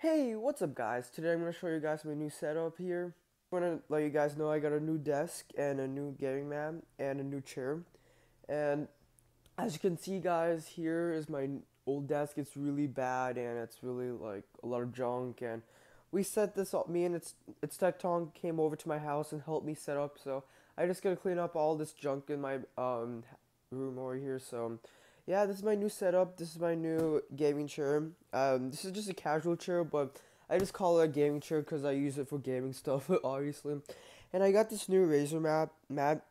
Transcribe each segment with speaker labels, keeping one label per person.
Speaker 1: Hey, what's up guys? Today I'm going to show you guys my new setup here. I'm going to let you guys know I got a new desk and a new gaming mat and a new chair. And as you can see guys, here is my old desk. It's really bad and it's really like a lot of junk and we set this up, me and it's, it's Tecton came over to my house and helped me set up so I just gotta clean up all this junk in my um, room over here so yeah, this is my new setup. This is my new gaming chair. Um, this is just a casual chair, but I just call it a gaming chair because I use it for gaming stuff, obviously. And I got this new Razer map, mat,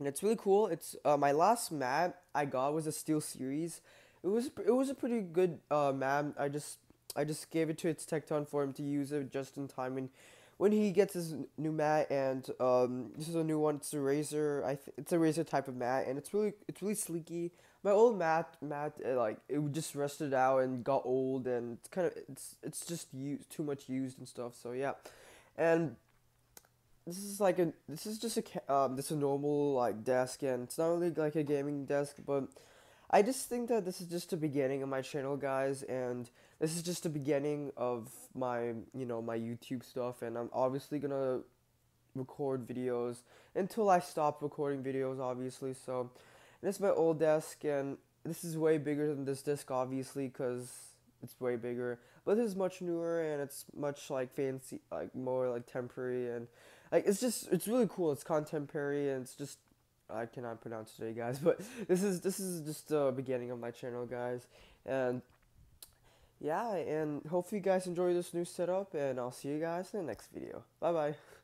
Speaker 1: and it's really cool. It's uh, my last mat I got was a SteelSeries. It was it was a pretty good uh, mat. I just I just gave it to its Tecton for him to use it just in time and when he gets his new mat and um, this is a new one. It's a Razer. I th- it's a Razer type of mat, and it's really it's really sleeky. My old mat mat uh, like it just rusted out and got old, and it's kind of it's it's just used too much used and stuff. So yeah, and this is like a this is just a um this is a normal like desk, and it's not really like a gaming desk, but I just think that this is just the beginning of my channel, guys, and this is just the beginning of my, you know, my YouTube stuff, and I'm obviously gonna record videos until I stop recording videos, obviously, so, this is my old desk, and this is way bigger than this desk, obviously, because it's way bigger, but this is much newer, and it's much, like, fancy, like, more, like, temporary, and, like, it's just, it's really cool, it's contemporary, and it's just, I cannot pronounce today, guys. But this is this is just the beginning of my channel, guys. And yeah, and hopefully you guys enjoy this new setup. And I'll see you guys in the next video. Bye bye.